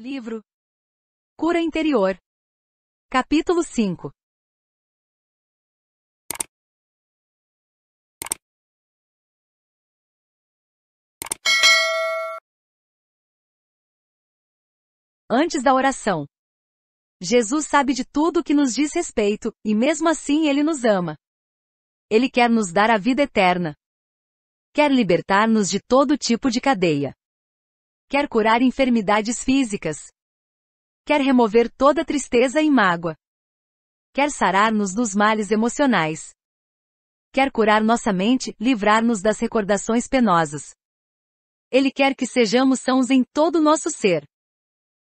Livro Cura Interior. Capítulo 5 Antes da oração. Jesus sabe de tudo o que nos diz respeito, e mesmo assim ele nos ama. Ele quer nos dar a vida eterna. Quer libertar-nos de todo tipo de cadeia. Quer curar enfermidades físicas. Quer remover toda tristeza e mágoa. Quer sarar-nos dos males emocionais. Quer curar nossa mente, livrar-nos das recordações penosas. Ele quer que sejamos sãos em todo o nosso ser.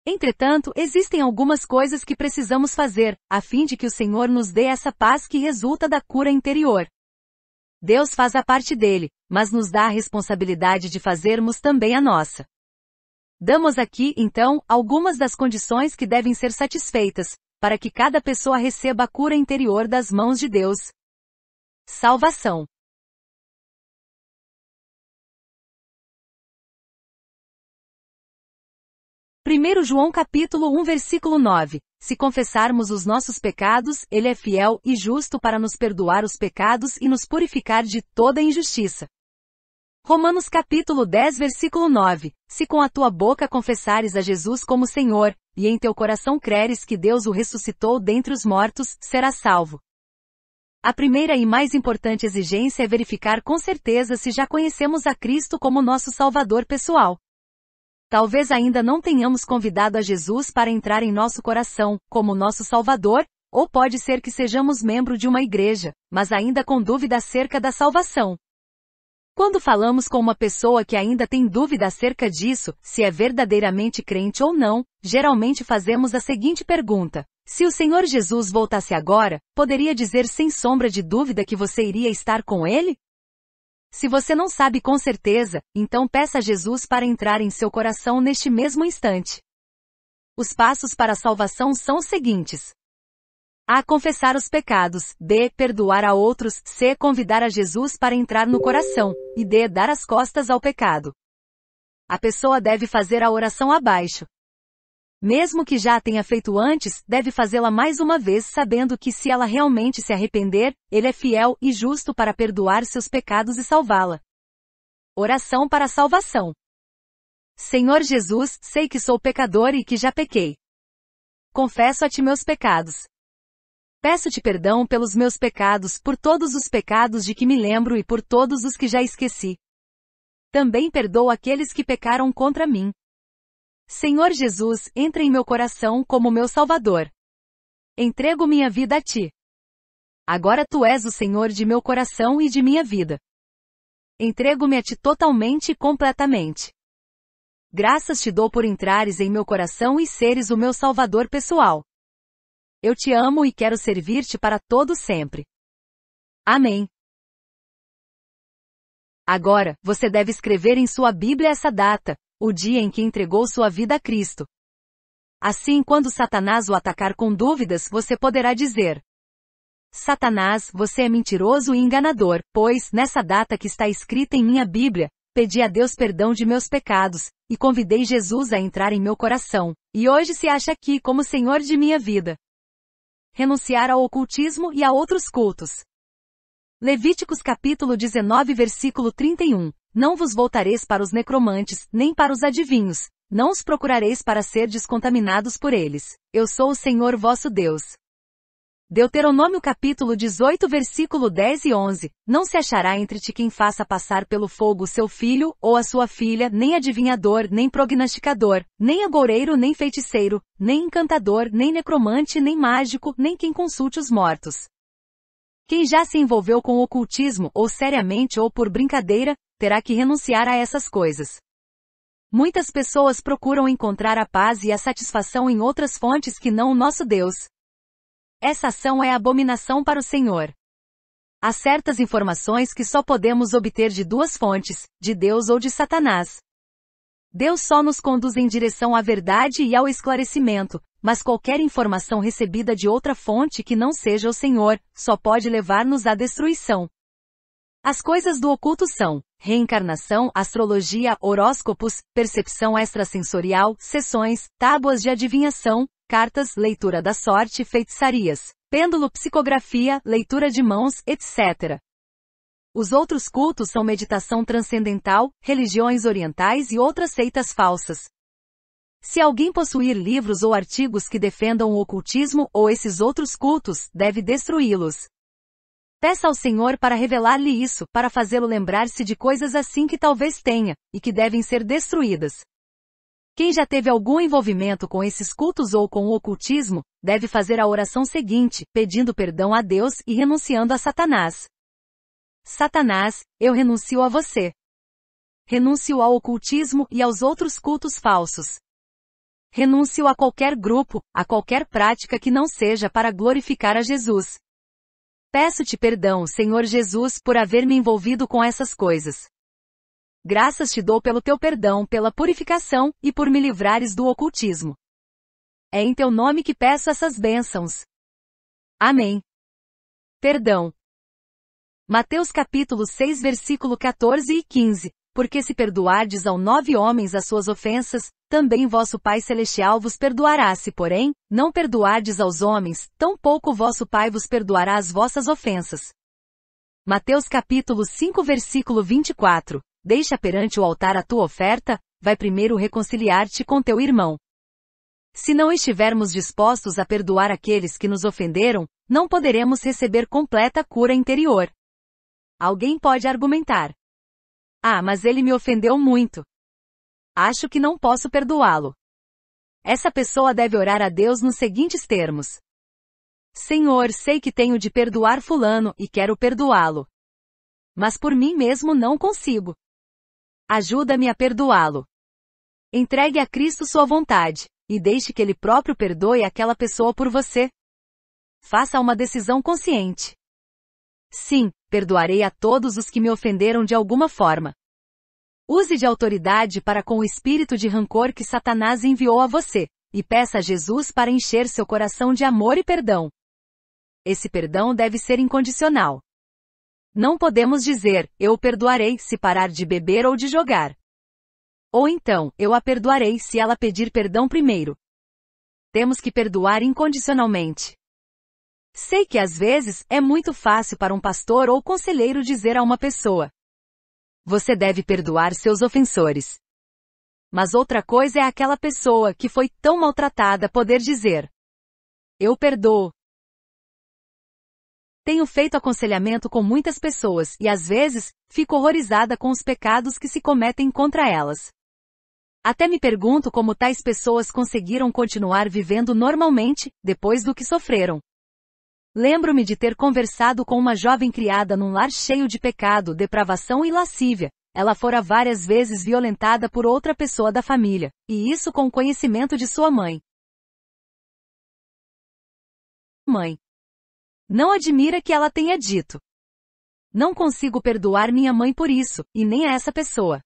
Entretanto, existem algumas coisas que precisamos fazer, a fim de que o Senhor nos dê essa paz que resulta da cura interior. Deus faz a parte dele, mas nos dá a responsabilidade de fazermos também a nossa. Damos aqui, então, algumas das condições que devem ser satisfeitas, para que cada pessoa receba a cura interior das mãos de Deus. Salvação. 1 João capítulo 1 versículo 9. Se confessarmos os nossos pecados, ele é fiel e justo para nos perdoar os pecados e nos purificar de toda injustiça. Romanos capítulo 10 versículo 9. Se com a tua boca confessares a Jesus como Senhor, e em teu coração creres que Deus o ressuscitou dentre os mortos, serás salvo. A primeira e mais importante exigência é verificar com certeza se já conhecemos a Cristo como nosso Salvador pessoal. Talvez ainda não tenhamos convidado a Jesus para entrar em nosso coração, como nosso Salvador, ou pode ser que sejamos membro de uma igreja, mas ainda com dúvida acerca da salvação. Quando falamos com uma pessoa que ainda tem dúvida acerca disso, se é verdadeiramente crente ou não, geralmente fazemos a seguinte pergunta: Se o Senhor Jesus voltasse agora, poderia dizer sem sombra de dúvida que você iria estar com ele? Se você não sabe com certeza, então peça a Jesus para entrar em seu coração neste mesmo instante. Os passos para a salvação são os seguintes. A. Confessar os pecados. B. Perdoar a outros. C. Convidar a Jesus para entrar no coração. E D. Dar as costas ao pecado. A pessoa deve fazer a oração abaixo. Mesmo que já a tenha feito antes, deve fazê-la mais uma vez sabendo que se ela realmente se arrepender, ele é fiel e justo para perdoar seus pecados e salvá-la. Oração para a salvação. Senhor Jesus, sei que sou pecador e que já pequei. Confesso a ti meus pecados. Peço-te perdão pelos meus pecados, por todos os pecados de que me lembro e por todos os que já esqueci. Também perdoo aqueles que pecaram contra mim. Senhor Jesus, entra em meu coração como meu Salvador. Entrego minha vida a ti. Agora tu és o Senhor de meu coração e de minha vida. Entrego-me a ti totalmente e completamente. Graças te dou por entrares em meu coração e seres o meu Salvador pessoal. Eu te amo e quero servir-te para todo sempre. Amém. Agora, você deve escrever em sua Bíblia essa data, o dia em que entregou sua vida a Cristo. Assim, quando Satanás o atacar com dúvidas, você poderá dizer: Satanás, você é mentiroso e enganador, pois, nessa data que está escrita em minha Bíblia, pedi a Deus perdão de meus pecados, e convidei Jesus a entrar em meu coração, e hoje se acha aqui como Senhor de minha vida. Renunciar ao ocultismo e a outros cultos. Levíticos capítulo 19 versículo 31. Não vos voltareis para os necromantes, nem para os adivinhos, não os procurareis para ser descontaminados por eles. Eu sou o Senhor vosso Deus. Deuteronômio capítulo 18 versículo 10 e 11. Não se achará entre ti quem faça passar pelo fogo seu filho, ou a sua filha, nem adivinhador, nem prognosticador, nem agoureiro, nem feiticeiro, nem encantador, nem necromante, nem mágico, nem quem consulte os mortos. Quem já se envolveu com o ocultismo, ou seriamente ou por brincadeira, terá que renunciar a essas coisas. Muitas pessoas procuram encontrar a paz e a satisfação em outras fontes que não o nosso Deus. Essa ação é abominação para o Senhor. Há certas informações que só podemos obter de duas fontes, de Deus ou de Satanás. Deus só nos conduz em direção à verdade e ao esclarecimento, mas qualquer informação recebida de outra fonte que não seja o Senhor, só pode levar-nos à destruição. As coisas do oculto são reencarnação, astrologia, horóscopos, percepção extrasensorial, sessões, tábuas de adivinhação, cartas, leitura da sorte, feitiçarias, pêndulo, psicografia, leitura de mãos, etc. Os outros cultos são meditação transcendental, religiões orientais e outras seitas falsas. Se alguém possuir livros ou artigos que defendam o ocultismo ou esses outros cultos, deve destruí-los. Peça ao Senhor para revelar-lhe isso, para fazê-lo lembrar-se de coisas assim que talvez tenha, e que devem ser destruídas. Quem já teve algum envolvimento com esses cultos ou com o ocultismo, deve fazer a oração seguinte, pedindo perdão a Deus e renunciando a Satanás. Satanás, eu renuncio a você. Renuncio ao ocultismo e aos outros cultos falsos. Renuncio a qualquer grupo, a qualquer prática que não seja para glorificar a Jesus. Peço-te perdão, Senhor Jesus, por haver me envolvido com essas coisas. Graças te dou pelo teu perdão, pela purificação, e por me livrares do ocultismo. É em teu nome que peço essas bênçãos. Amém. Perdão. Mateus capítulo 6 versículo 14 e 15. Porque se perdoardes ao nove homens as suas ofensas, também vosso Pai Celestial vos perdoará se porém, não perdoardes aos homens, tampouco vosso Pai vos perdoará as vossas ofensas. Mateus capítulo 5 versículo 24. Deixa perante o altar a tua oferta, vai primeiro reconciliar-te com teu irmão. Se não estivermos dispostos a perdoar aqueles que nos ofenderam, não poderemos receber completa cura interior. Alguém pode argumentar. Ah, mas ele me ofendeu muito. Acho que não posso perdoá-lo. Essa pessoa deve orar a Deus nos seguintes termos: Senhor, sei que tenho de perdoar Fulano e quero perdoá-lo. Mas por mim mesmo não consigo. Ajuda-me a perdoá-lo. Entregue a Cristo sua vontade, e deixe que Ele próprio perdoe aquela pessoa por você. Faça uma decisão consciente. Sim, perdoarei a todos os que me ofenderam de alguma forma. Use de autoridade para com o espírito de rancor que Satanás enviou a você, e peça a Jesus para encher seu coração de amor e perdão. Esse perdão deve ser incondicional. Não podemos dizer, eu o perdoarei se parar de beber ou de jogar. Ou então, eu a perdoarei se ela pedir perdão primeiro. Temos que perdoar incondicionalmente. Sei que às vezes é muito fácil para um pastor ou conselheiro dizer a uma pessoa: você deve perdoar seus ofensores. Mas outra coisa é aquela pessoa que foi tão maltratada poder dizer: Eu perdoo. Tenho feito aconselhamento com muitas pessoas e às vezes fico horrorizada com os pecados que se cometem contra elas. Até me pergunto como tais pessoas conseguiram continuar vivendo normalmente depois do que sofreram. Lembro-me de ter conversado com uma jovem criada num lar cheio de pecado, depravação e lascívia. Ela fora várias vezes violentada por outra pessoa da família, e isso com o conhecimento de sua mãe. Mãe. Não admira que ela tenha dito. Não consigo perdoar minha mãe por isso, e nem a essa pessoa.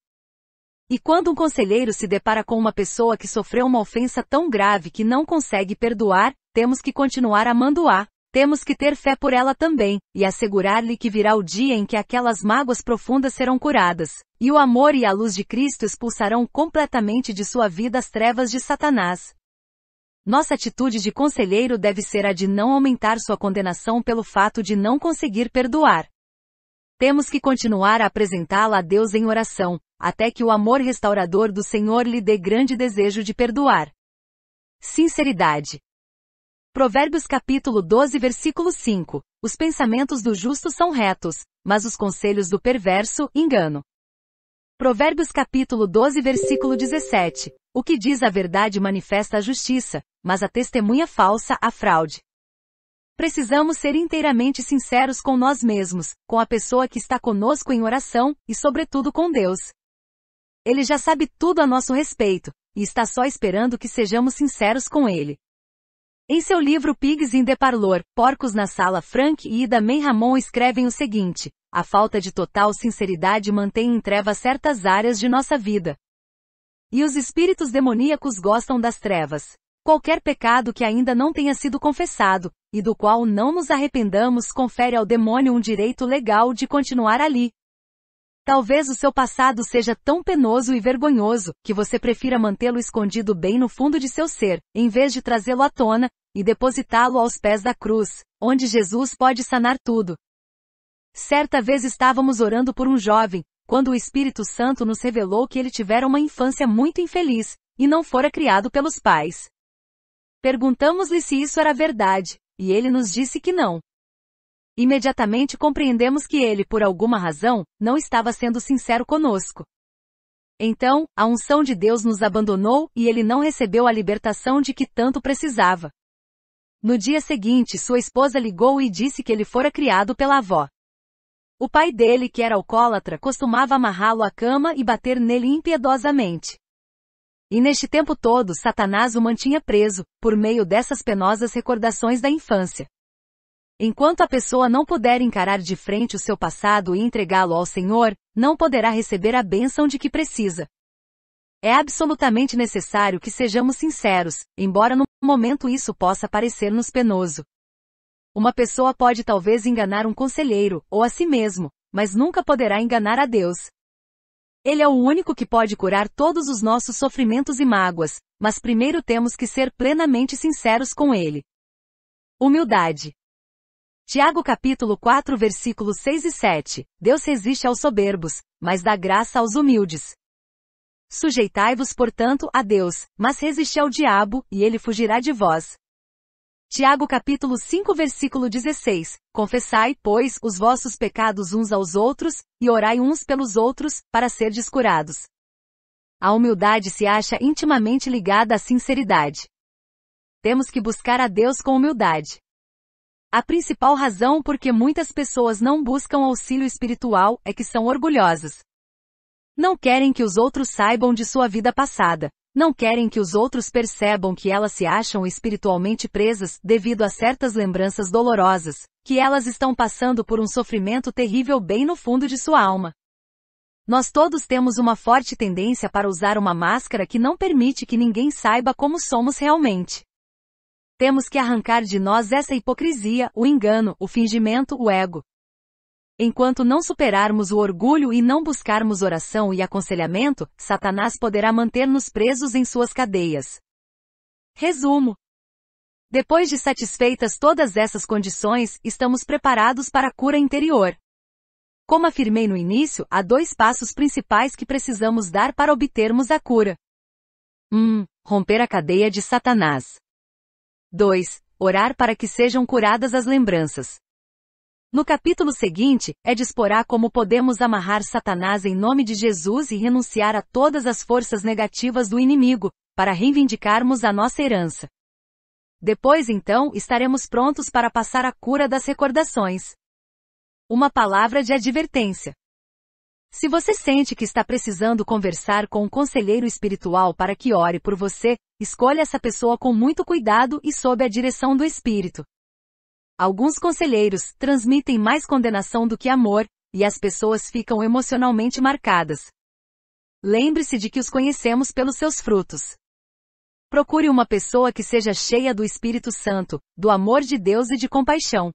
E quando um conselheiro se depara com uma pessoa que sofreu uma ofensa tão grave que não consegue perdoar, temos que continuar amando-a, temos que ter fé por ela também, e assegurar-lhe que virá o dia em que aquelas mágoas profundas serão curadas, e o amor e a luz de Cristo expulsarão completamente de sua vida as trevas de Satanás. Nossa atitude de conselheiro deve ser a de não aumentar sua condenação pelo fato de não conseguir perdoar. Temos que continuar a apresentá-la a Deus em oração, até que o amor restaurador do Senhor lhe dê grande desejo de perdoar. Sinceridade. Provérbios capítulo 12 versículo 5. Os pensamentos do justo são retos, mas os conselhos do perverso, engano. Provérbios capítulo 12 versículo 17. O que diz a verdade manifesta a justiça, mas a testemunha falsa a fraude. Precisamos ser inteiramente sinceros com nós mesmos, com a pessoa que está conosco em oração, e sobretudo com Deus. Ele já sabe tudo a nosso respeito, e está só esperando que sejamos sinceros com ele. Em seu livro Pigs in the Parlor, Porcos na Sala Frank e Ida May Ramon escrevem o seguinte, a falta de total sinceridade mantém em trevas certas áreas de nossa vida. E os espíritos demoníacos gostam das trevas. Qualquer pecado que ainda não tenha sido confessado, e do qual não nos arrependamos confere ao demônio um direito legal de continuar ali. Talvez o seu passado seja tão penoso e vergonhoso, que você prefira mantê-lo escondido bem no fundo de seu ser, em vez de trazê-lo à tona, e depositá-lo aos pés da cruz, onde Jesus pode sanar tudo. Certa vez estávamos orando por um jovem, quando o Espírito Santo nos revelou que ele tivera uma infância muito infeliz, e não fora criado pelos pais. Perguntamos-lhe se isso era verdade, e ele nos disse que não. Imediatamente compreendemos que ele, por alguma razão, não estava sendo sincero conosco. Então, a unção de Deus nos abandonou e ele não recebeu a libertação de que tanto precisava. No dia seguinte, sua esposa ligou e disse que ele fora criado pela avó. O pai dele, que era alcoólatra, costumava amarrá-lo à cama e bater nele impiedosamente. E neste tempo todo, Satanás o mantinha preso, por meio dessas penosas recordações da infância. Enquanto a pessoa não puder encarar de frente o seu passado e entregá-lo ao Senhor, não poderá receber a bênção de que precisa. É absolutamente necessário que sejamos sinceros, embora no momento isso possa parecer-nos penoso. Uma pessoa pode talvez enganar um conselheiro, ou a si mesmo, mas nunca poderá enganar a Deus. Ele é o único que pode curar todos os nossos sofrimentos e mágoas, mas primeiro temos que ser plenamente sinceros com Ele. Humildade. Tiago capítulo 4 versículos 6 e 7. Deus resiste aos soberbos, mas dá graça aos humildes. Sujeitai-vos, portanto, a Deus, mas resisti ao diabo, e ele fugirá de vós. Tiago capítulo 5 versículo 16. Confessai, pois, os vossos pecados uns aos outros, e orai uns pelos outros, para serdes curados. A humildade se acha intimamente ligada à sinceridade. Temos que buscar a Deus com humildade. A principal razão por que muitas pessoas não buscam auxílio espiritual é que são orgulhosas. Não querem que os outros saibam de sua vida passada. Não querem que os outros percebam que elas se acham espiritualmente presas devido a certas lembranças dolorosas, que elas estão passando por um sofrimento terrível bem no fundo de sua alma. Nós todos temos uma forte tendência para usar uma máscara que não permite que ninguém saiba como somos realmente. Temos que arrancar de nós essa hipocrisia, o engano, o fingimento, o ego. Enquanto não superarmos o orgulho e não buscarmos oração e aconselhamento, Satanás poderá manter-nos presos em suas cadeias. Resumo. Depois de satisfeitas todas essas condições, estamos preparados para a cura interior. Como afirmei no início, há dois passos principais que precisamos dar para obtermos a cura. 1. Um, romper a cadeia de Satanás. 2. Orar para que sejam curadas as lembranças. No capítulo seguinte, é disporá como podemos amarrar Satanás em nome de Jesus e renunciar a todas as forças negativas do inimigo, para reivindicarmos a nossa herança. Depois então, estaremos prontos para passar a cura das recordações. Uma palavra de advertência. Se você sente que está precisando conversar com um conselheiro espiritual para que ore por você, escolha essa pessoa com muito cuidado e sob a direção do Espírito. Alguns conselheiros transmitem mais condenação do que amor, e as pessoas ficam emocionalmente marcadas. Lembre-se de que os conhecemos pelos seus frutos. Procure uma pessoa que seja cheia do Espírito Santo, do amor de Deus e de compaixão.